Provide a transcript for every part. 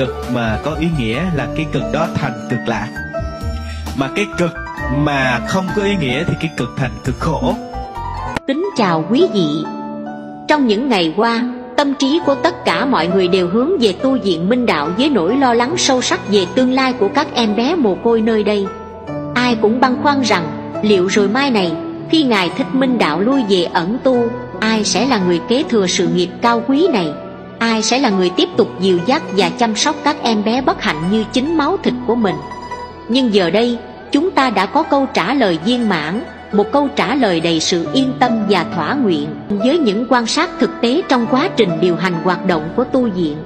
cực mà có ý nghĩa là cái cực đó thành cực lạc mà cái cực mà không có ý nghĩa thì cái cực thành cực khổ. Kính chào quý vị. Trong những ngày qua, Tâm trí của tất cả mọi người đều hướng về tu viện minh đạo Với nỗi lo lắng sâu sắc về tương lai của các em bé mồ côi nơi đây. Ai cũng băn khoăn rằng, Liệu rồi mai này, Khi Ngài Thích Minh Đạo lui về ẩn tu, Ai sẽ là người kế thừa sự nghiệp cao quý này? Ai sẽ là người tiếp tục dìu dắt và chăm sóc các em bé bất hạnh như chính máu thịt của mình? Nhưng giờ đây, chúng ta đã có câu trả lời viên mãn, một câu trả lời đầy sự yên tâm và thỏa nguyện. Với những quan sát thực tế trong quá trình điều hành hoạt động của tu viện,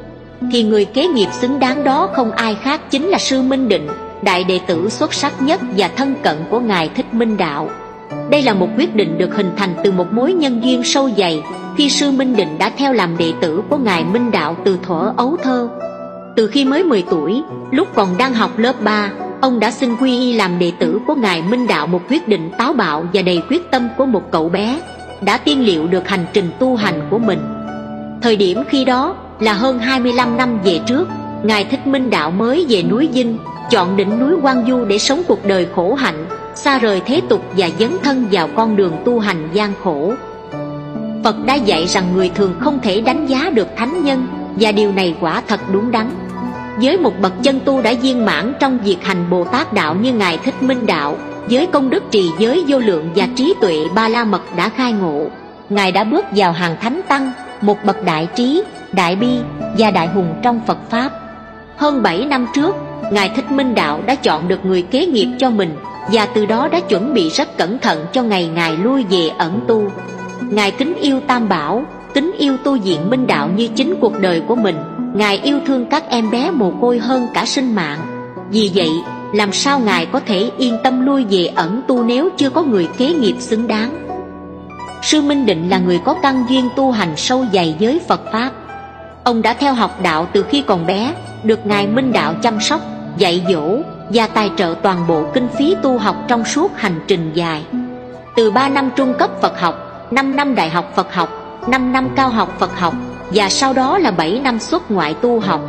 thì người kế nghiệp xứng đáng đó không ai khác chính là sư minh định, đại đệ tử xuất sắc nhất và thân cận của ngài thích minh đạo đây là một quyết định được hình thành từ một mối nhân duyên sâu dày khi sư minh định đã theo làm đệ tử của ngài minh đạo từ thuở ấu thơ. Từ khi mới 10 tuổi, lúc còn đang học lớp 3 ông đã xin quy y làm đệ tử của ngài minh đạo một quyết định táo bạo và đầy quyết tâm của một cậu bé đã tiên liệu được hành trình tu hành của mình. Thời điểm khi đó là hơn 25 năm về trước, ngài thích minh đạo mới về núi dinh chọn đỉnh núi quan du để sống cuộc đời khổ hạnh xa rời thế tục và dấn thân vào con đường tu hành gian khổ. Phật đã dạy rằng người thường không thể đánh giá được thánh nhân và điều này quả thật đúng đắn. Với một bậc chân tu đã viên mãn trong việc hành Bồ Tát đạo như Ngài Thích Minh Đạo, với công đức trì giới vô lượng và trí tuệ ba la mật đã khai ngộ, Ngài đã bước vào hàng thánh tăng, một bậc đại trí, đại bi và đại hùng trong Phật Pháp. Hơn 7 năm trước, Ngài Thích Minh Đạo đã chọn được người kế nghiệp cho mình và từ đó đã chuẩn bị rất cẩn thận cho ngày Ngài lui về ẩn tu. Ngài kính yêu Tam Bảo, kính yêu tu viện Minh Đạo như chính cuộc đời của mình. Ngài yêu thương các em bé mồ côi hơn cả sinh mạng. Vì vậy làm sao Ngài có thể yên tâm lui về ẩn tu nếu chưa có người kế nghiệp xứng đáng? Sư Minh Định là người có căn duyên tu hành sâu dày với Phật Pháp. Ông đã theo học đạo từ khi còn bé Được Ngài Minh Đạo chăm sóc, dạy dỗ và tài trợ toàn bộ kinh phí tu học trong suốt hành trình dài. Từ 3 năm trung cấp Phật học, 5 năm đại học Phật học, 5 năm cao học Phật học và sau đó là 7 năm xuất ngoại tu học.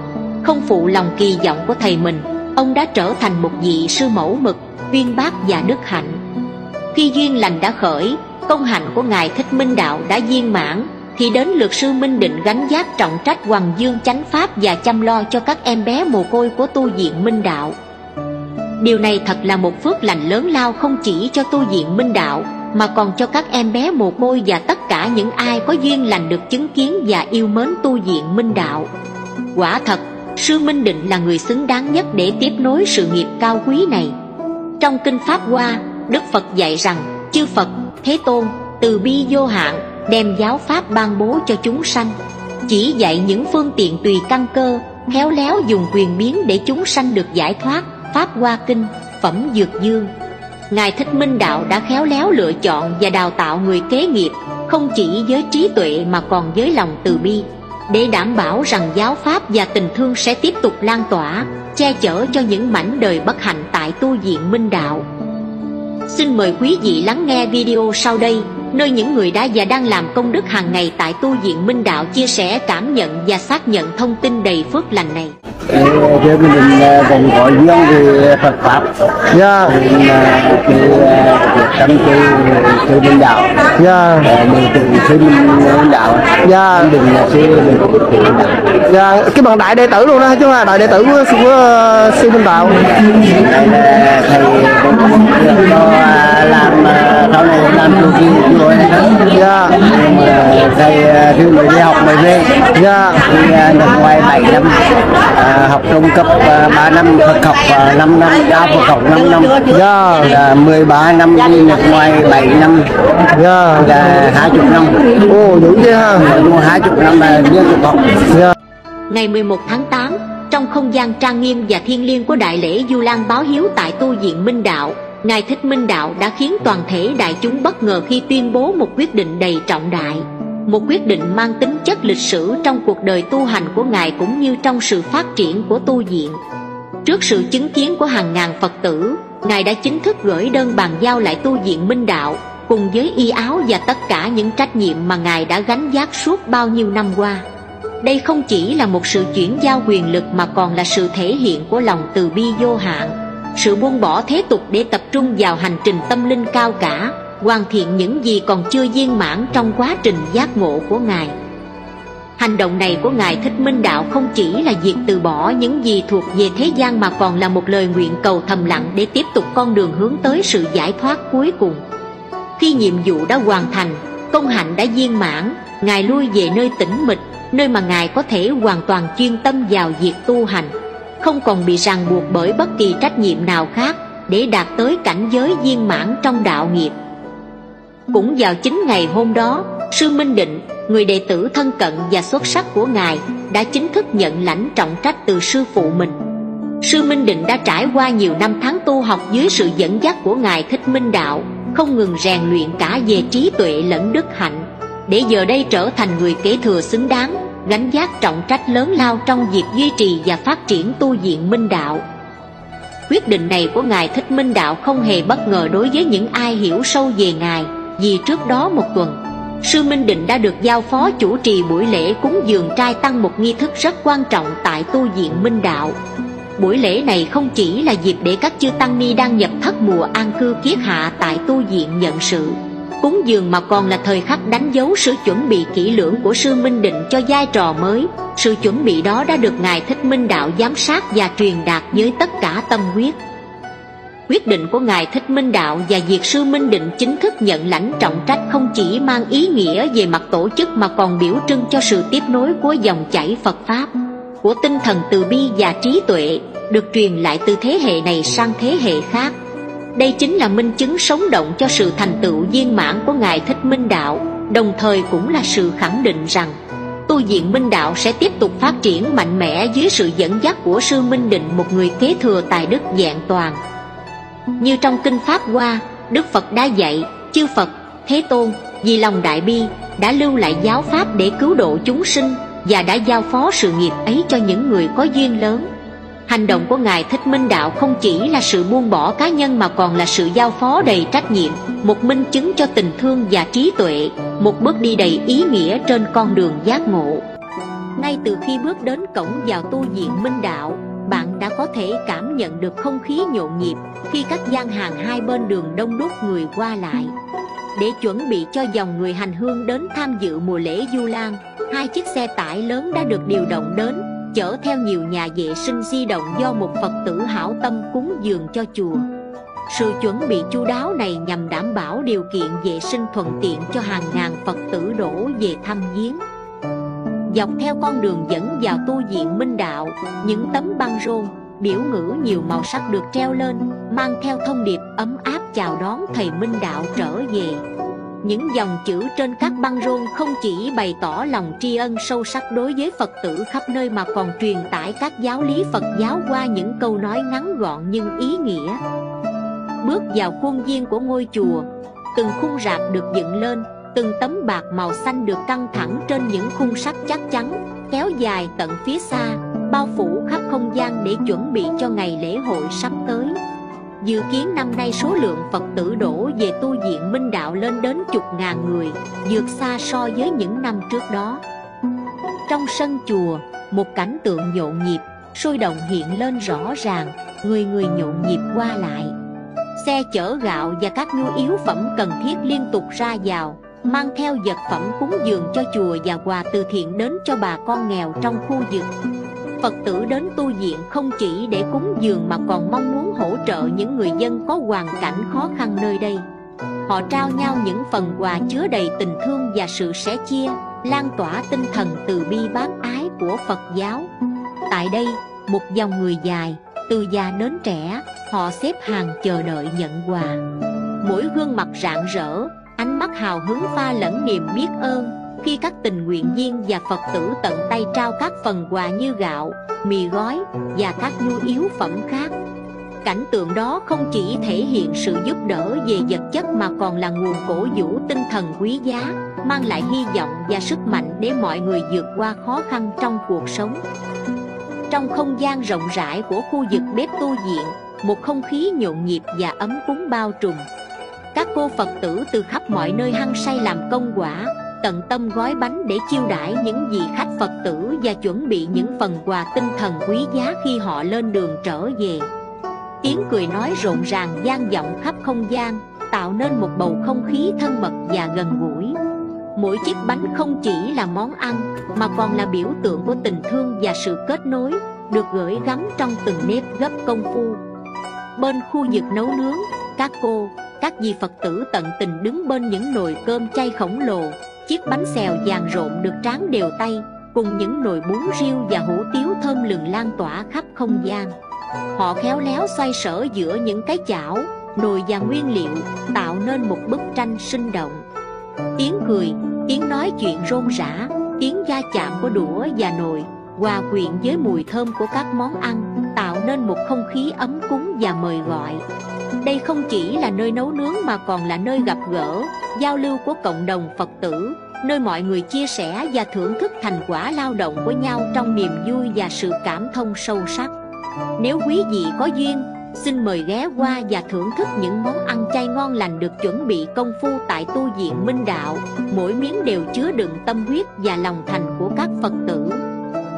Không phụ lòng kỳ vọng của thầy mình ông đã trở thành một vị sư mẫu mực uyên bác và đức hạnh. Khi duyên lành đã khởi công hạnh của ngài thích minh đạo đã viên mãn thì đến lượt sư minh định gánh giác trọng trách hoàng dương chánh pháp và chăm lo cho các em bé mồ côi của tu viện minh đạo điều này thật là một phước lành lớn lao không chỉ cho tu viện minh đạo, mà còn cho các em bé mồ côi và tất cả những ai có duyên lành được chứng kiến và yêu mến tu viện minh đạo. Quả thật, sư minh định là người xứng đáng nhất để tiếp nối sự nghiệp cao quý này. Trong kinh pháp hoa, đức phật dạy rằng, chư phật, thế tôn, từ bi vô hạn, đem giáo pháp ban bố cho chúng sanh. Chỉ dạy những phương tiện tùy căn cơ, khéo léo dùng quyền biến để chúng sanh được giải thoát pháp hoa kinh, phẩm dược dương. Ngài Thích Minh Đạo đã khéo léo lựa chọn và đào tạo người kế nghiệp, Không chỉ với trí tuệ mà còn với lòng từ bi, Để đảm bảo rằng giáo pháp và tình thương sẽ tiếp tục lan tỏa, Che chở cho những mảnh đời bất hạnh tại tu viện Minh Đạo. Xin mời quý vị lắng nghe video sau đây, Nơi những người đã và đang làm công đức hàng ngày tại tu viện Minh Đạo Chia sẻ cảm nhận và xác nhận thông tin đầy phước lành này thì mình còn gọi duyên về Phật pháp. Dạ. Thì cái tâm cái sư minh đạo. Dạ. Mình từ sư minh đạo. Dạ. Đừng là sư mình minh đạo. Dạ cái bằng đại đệ tử luôn đó chứ là đại đệ tử của, của sư minh đạo. Đây là thầy cũng có làm sau này làm chủ trì rồi này dạ mà thầy thư người đi học mới về dạ thì được ngoài 7 năm à, học trung cấp à, 3 năm Phật học à, 5 năm cao Phật học 5 năm dạ là 13 năm đi nước ngoài 7 năm dạ là 20 năm. Ồ dữ vậy ha. Chung 20 năm là liên tục học dạ Ngày 11 tháng 8 Trong không gian trang nghiêm và thiêng liêng của đại lễ Du Lan báo hiếu tại tu viện Minh Đạo Ngài Thích Minh Đạo đã khiến toàn thể đại chúng bất ngờ khi tuyên bố một quyết định đầy trọng đại một quyết định mang tính chất lịch sử trong cuộc đời tu hành của Ngài cũng như trong sự phát triển của tu viện. Trước sự chứng kiến của hàng ngàn Phật tử, Ngài đã chính thức gửi đơn bàn giao lại tu viện Minh Đạo cùng với y áo và tất cả những trách nhiệm mà Ngài đã gánh vác suốt bao nhiêu năm qua. Đây không chỉ là một sự chuyển giao quyền lực mà còn là sự thể hiện của lòng từ bi vô hạn, sự buông bỏ thế tục để tập trung vào hành trình tâm linh cao cả, hoàn thiện những gì còn chưa viên mãn trong quá trình giác ngộ của Ngài. Hành động này của Ngài Thích Minh Đạo không chỉ là việc từ bỏ những gì thuộc về thế gian mà còn là một lời nguyện cầu thầm lặng để tiếp tục con đường hướng tới sự giải thoát cuối cùng. Khi nhiệm vụ đã hoàn thành, công hạnh đã viên mãn, Ngài lui về nơi tĩnh mịch, nơi mà Ngài có thể hoàn toàn chuyên tâm vào việc tu hành, không còn bị ràng buộc bởi bất kỳ trách nhiệm nào khác để đạt tới cảnh giới viên mãn trong đạo nghiệp. Cũng vào chính ngày hôm đó, Sư Minh Định, người đệ tử thân cận và xuất sắc của Ngài, đã chính thức nhận lãnh trọng trách từ sư phụ mình. Sư Minh Định đã trải qua nhiều năm tháng tu học dưới sự dẫn dắt của Ngài Thích Minh Đạo, không ngừng rèn luyện cả về trí tuệ lẫn đức hạnh, để giờ đây trở thành người kế thừa xứng đáng, gánh vác trọng trách lớn lao trong việc duy trì và phát triển tu viện Minh Đạo. Quyết định này của Ngài Thích Minh Đạo không hề bất ngờ đối với những ai hiểu sâu về Ngài, vì trước đó một tuần, Sư Minh Định đã được giao phó chủ trì buổi lễ cúng dường trai tăng một nghi thức rất quan trọng tại tu viện Minh Đạo. Buổi lễ này không chỉ là dịp để các chư tăng ni đang nhập thất mùa an cư kiết hạ tại tu viện nhận sự, cúng dường mà còn là thời khắc đánh dấu sự chuẩn bị kỹ lưỡng của sư Minh Định cho vai trò mới. Sự chuẩn bị đó đã được Ngài Thích Minh Đạo giám sát và truyền đạt với tất cả tâm huyết. Quyết định của Ngài Thích Minh Đạo và việc sư Minh Định chính thức nhận lãnh trọng trách không chỉ mang ý nghĩa về mặt tổ chức mà còn biểu trưng cho sự tiếp nối của dòng chảy Phật Pháp, của tinh thần từ bi và trí tuệ, được truyền lại từ thế hệ này sang thế hệ khác. Đây chính là minh chứng sống động cho sự thành tựu viên mãn của Ngài Thích Minh Đạo, đồng thời cũng là sự khẳng định rằng tu viện Minh Đạo sẽ tiếp tục phát triển mạnh mẽ dưới sự dẫn dắt của Sư Minh Định một người kế thừa tài đức dạng toàn. Như trong Kinh Pháp Hoa, Đức Phật đã dạy, chư Phật, Thế Tôn, vì lòng đại bi, đã lưu lại giáo Pháp để cứu độ chúng sinh và đã giao phó sự nghiệp ấy cho những người có duyên lớn. Hành động của Ngài Thích Minh Đạo không chỉ là sự buông bỏ cá nhân mà còn là sự giao phó đầy trách nhiệm, một minh chứng cho tình thương và trí tuệ, một bước đi đầy ý nghĩa trên con đường giác ngộ. Ngay từ khi bước đến cổng vào tu viện Minh Đạo, bạn đã có thể cảm nhận được không khí nhộn nhịp khi các gian hàng hai bên đường đông đúc người qua lại. Để chuẩn bị cho dòng người hành hương đến tham dự mùa lễ Du Lan, hai chiếc xe tải lớn đã được điều động đến, chở theo nhiều nhà vệ sinh di động do một Phật tử hảo tâm cúng dường cho chùa. Sự chuẩn bị chu đáo này nhằm đảm bảo điều kiện vệ sinh thuận tiện cho hàng ngàn Phật tử đổ về thăm viếng. Dọc theo con đường dẫn vào tu viện Minh Đạo, những tấm băng rôn, biểu ngữ nhiều màu sắc được treo lên, mang theo thông điệp ấm áp chào đón Thầy Minh Đạo trở về. Những dòng chữ trên các băng rôn không chỉ bày tỏ lòng tri ân sâu sắc đối với Phật tử khắp nơi mà còn truyền tải các giáo lý Phật giáo qua những câu nói ngắn gọn nhưng ý nghĩa. Bước vào khuôn viên của ngôi chùa, từng khung rạp được dựng lên, từng tấm bạc màu xanh được căng thẳng trên những khung sắt chắc chắn, kéo dài tận phía xa, bao phủ khắp không gian để chuẩn bị cho ngày lễ hội sắp tới. Dự kiến năm nay số lượng Phật tử đổ về tu viện Minh Đạo lên đến chục ngàn người, vượt xa so với những năm trước đó. Trong sân chùa, một cảnh tượng nhộn nhịp, sôi động hiện lên rõ ràng, người người nhộn nhịp qua lại. Xe chở gạo và các nhu yếu phẩm cần thiết liên tục ra vào, mang theo vật phẩm cúng dường cho chùa và quà từ thiện đến cho bà con nghèo trong khu vực. Phật tử đến tu viện không chỉ để cúng dường mà còn mong muốn hỗ trợ những người dân có hoàn cảnh khó khăn nơi đây. Họ trao nhau những phần quà chứa đầy tình thương và sự sẻ chia, lan tỏa tinh thần từ bi bác ái của Phật giáo. Tại đây, một dòng người dài, từ già đến trẻ, họ xếp hàng chờ đợi nhận quà. Mỗi gương mặt rạng rỡ, ánh mắt hào hứng pha lẫn niềm biết ơn khi các tình nguyện viên và Phật tử tận tay trao các phần quà như gạo, mì gói và các nhu yếu phẩm khác. Cảnh tượng đó không chỉ thể hiện sự giúp đỡ về vật chất mà còn là nguồn cổ vũ tinh thần quý giá, mang lại hy vọng và sức mạnh để mọi người vượt qua khó khăn trong cuộc sống. Trong không gian rộng rãi của khu vực bếp tu viện, một không khí nhộn nhịp và ấm cúng bao trùm. Các cô Phật tử từ khắp mọi nơi hăng say làm công quả, tận tâm gói bánh để chiêu đãi những vị khách Phật tử và chuẩn bị những phần quà tinh thần quý giá khi họ lên đường trở về. Tiếng cười nói rộn ràng gian vọng khắp không gian, tạo nên một bầu không khí thân mật và gần gũi. Mỗi chiếc bánh không chỉ là món ăn, mà còn là biểu tượng của tình thương và sự kết nối, được gửi gắm trong từng nếp gấp công phu. Bên khu vực nấu nướng, các cô, các vị Phật tử tận tình đứng bên những nồi cơm chay khổng lồ, chiếc bánh xèo vàng rộn được tráng đều tay, cùng những nồi bún riêu và hủ tiếu thơm lừng lan tỏa khắp không gian. Họ khéo léo xoay sở giữa những cái chảo, nồi và nguyên liệu, tạo nên một bức tranh sinh động. Tiếng cười, tiếng nói chuyện rôm rã, tiếng va chạm của đũa và nồi, hòa quyện với mùi thơm của các món ăn, tạo nên một không khí ấm cúng và mời gọi. Đây không chỉ là nơi nấu nướng mà còn là nơi gặp gỡ, giao lưu của cộng đồng Phật tử, nơi mọi người chia sẻ và thưởng thức thành quả lao động của nhau trong niềm vui và sự cảm thông sâu sắc. Nếu quý vị có duyên, xin mời ghé qua và thưởng thức những món ăn chay ngon lành được chuẩn bị công phu tại tu viện Minh Đạo. Mỗi miếng đều chứa đựng tâm huyết và lòng thành của các Phật tử.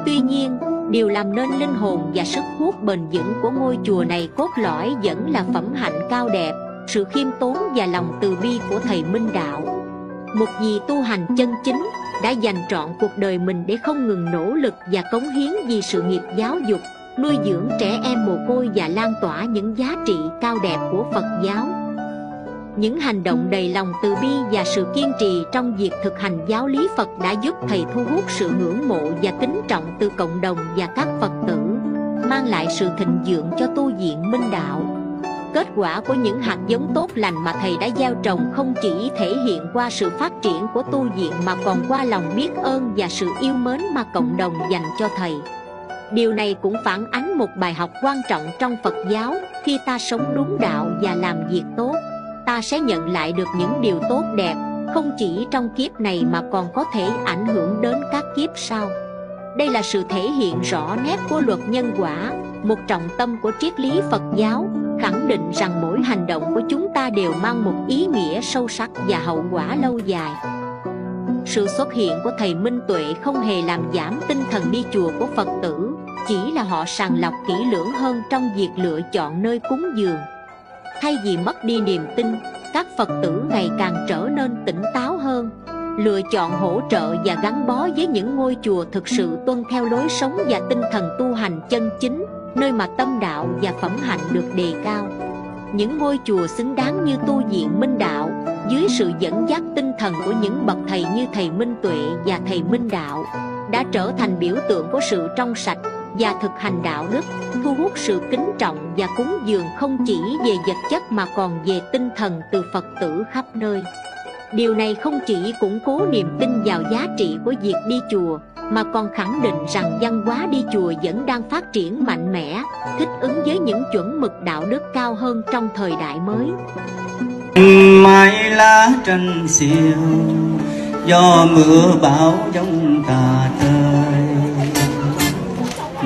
Tuy nhiên, điều làm nên linh hồn và sức hút bền vững của ngôi chùa này cốt lõi vẫn là phẩm hạnh cao đẹp, sự khiêm tốn và lòng từ bi của Thầy Minh Đạo. Một vị tu hành chân chính đã dành trọn cuộc đời mình để không ngừng nỗ lực và cống hiến vì sự nghiệp giáo dục, nuôi dưỡng trẻ em mồ côi và lan tỏa những giá trị cao đẹp của Phật giáo. Những hành động đầy lòng từ bi và sự kiên trì trong việc thực hành giáo lý Phật đã giúp Thầy thu hút sự ngưỡng mộ và kính trọng từ cộng đồng và các Phật tử, mang lại sự thịnh vượng cho tu viện Minh Đạo. Kết quả của những hạt giống tốt lành mà Thầy đã gieo trồng không chỉ thể hiện qua sự phát triển của tu viện mà còn qua lòng biết ơn và sự yêu mến mà cộng đồng dành cho Thầy. Điều này cũng phản ánh một bài học quan trọng trong Phật giáo khi ta sống đúng đạo và làm việc tốt ta sẽ nhận lại được những điều tốt đẹp, không chỉ trong kiếp này mà còn có thể ảnh hưởng đến các kiếp sau. Đây là sự thể hiện rõ nét của luật nhân quả, một trọng tâm của triết lý phật giáo, khẳng định rằng mỗi hành động của chúng ta đều mang một ý nghĩa sâu sắc và hậu quả lâu dài. Sự xuất hiện của thầy minh tuệ không hề làm giảm tinh thần đi chùa của phật tử, chỉ là họ sàng lọc kỹ lưỡng hơn trong việc lựa chọn nơi cúng dường. Thay vì mất đi niềm tin, các Phật tử ngày càng trở nên tỉnh táo hơn, lựa chọn hỗ trợ và gắn bó với những ngôi chùa thực sự tuân theo lối sống và tinh thần tu hành chân chính, nơi mà tâm đạo và phẩm hạnh được đề cao. Những ngôi chùa xứng đáng như tu viện Minh Đạo, dưới sự dẫn dắt tinh thần của những bậc thầy như thầy Minh Tuệ và thầy Minh Đạo, đã trở thành biểu tượng của sự trong sạch, và thực hành đạo đức thu hút sự kính trọng và cúng dường không chỉ về vật chất mà còn về tinh thần từ Phật tử khắp nơi. Điều này không chỉ củng cố niềm tin vào giá trị của việc đi chùa mà còn khẳng định rằng văn hóa đi chùa vẫn đang phát triển mạnh mẽ, thích ứng với những chuẩn mực đạo đức cao hơn trong thời đại mới. Mai lá tranh xiêu do mưa bão giông tà tơi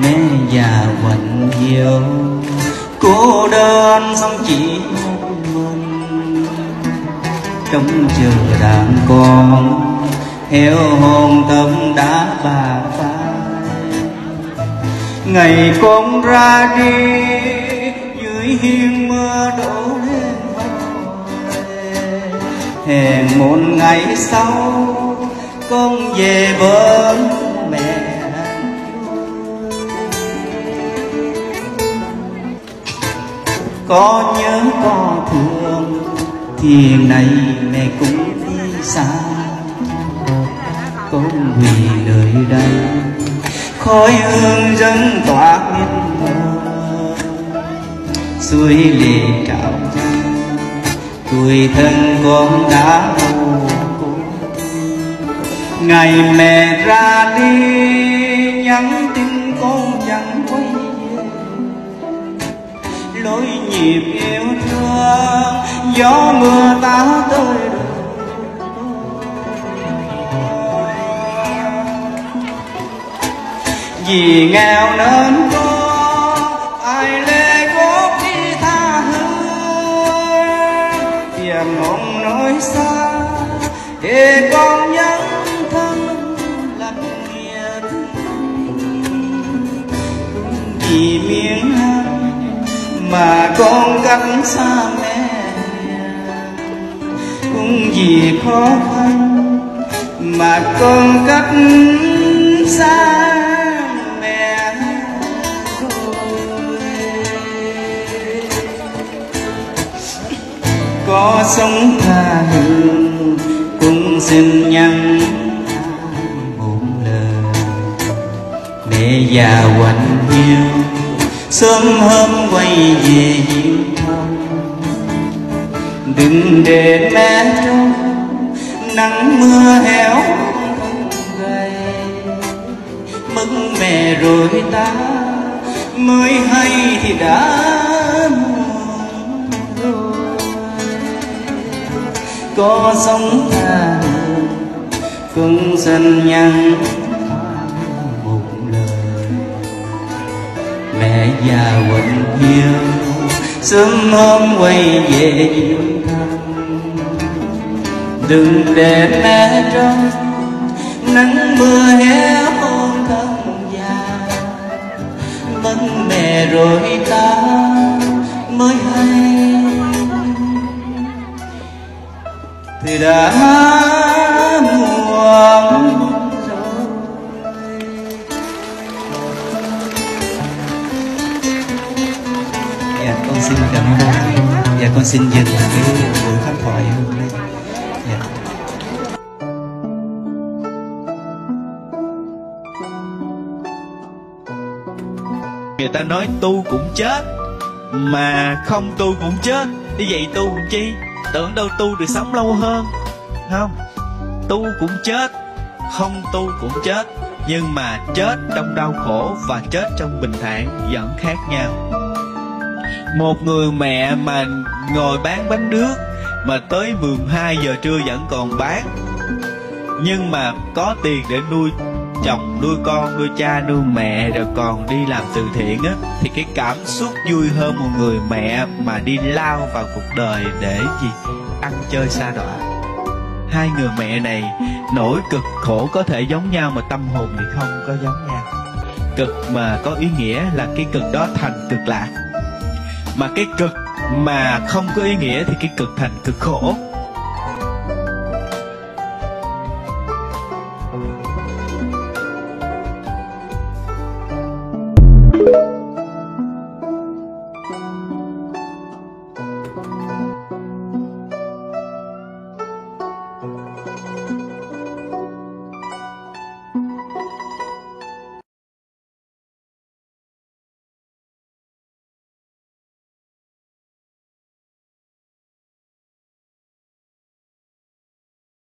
mẹ già quạnh yêu. Cô đơn sống chỉ một mình. Trong chờ đàn con, heo hồn tâm đã bà ta ngày con ra đi, dưới hiên mưa đổ lên hè một ngày sau, con về bên có nhớ có thương, thì này mẹ cũng đi xa. Con vì nơi đây, khói hương dâng tỏa miên mơ suối lệ trào, tuổi thân con đã mồ ngày mẹ ra đi, nhắn tin con chẳng quay về. Lối nhịp yêu thương, gió mưa tá tới vì nghèo nên có, ai lê góp đi tha hương tiền mong nói xa, để con nhắn thân lặng nghĩa vì miếng mà con cách xa mẹ cũng vì khó khăn. Mà con cách xa mẹ có sống tha hương cũng xin nhắn một lời. Mẹ già quạnh hiu sớm hôm quay về hiu thăm đừng để mẹ trông nắng mưa héo gầy. Mất mẹ rồi ta mới hay thì đã muộn rồi. Có sống tha cũng dần nhắn và già quạnh hiu sớm hôm quay về yêu thân. Đừng để mẹ trông nắng mưa hé hôn thân già. Vẫn mẹ rồi ta mới hay. Thì đã muộn con xin dừng cái buổi pháp thoại hôm nay. Dạ. Người ta nói tu cũng chết, mà không tu cũng chết. Như vậy tu cũng chi? Tưởng đâu tu được sống lâu hơn không? Tu cũng chết, không tu cũng chết. Nhưng mà chết trong đau khổ và chết trong bình thản vẫn khác nhau một người mẹ mà ngồi bán bánh nước mà tới 12 giờ trưa vẫn còn bán. Nhưng mà có tiền để nuôi chồng, nuôi con, nuôi cha, nuôi mẹ rồi còn đi làm từ thiện á, thì cái cảm xúc vui hơn một người mẹ mà đi lao vào cuộc đời để gì? Ăn chơi xa đọa. Hai người mẹ này nỗi cực khổ có thể giống nhau mà tâm hồn thì không có giống nhau. Cực mà có ý nghĩa là cái cực đó thành cực lạc mà cái cực mà không có ý nghĩa thì cái cực thành cực khổ.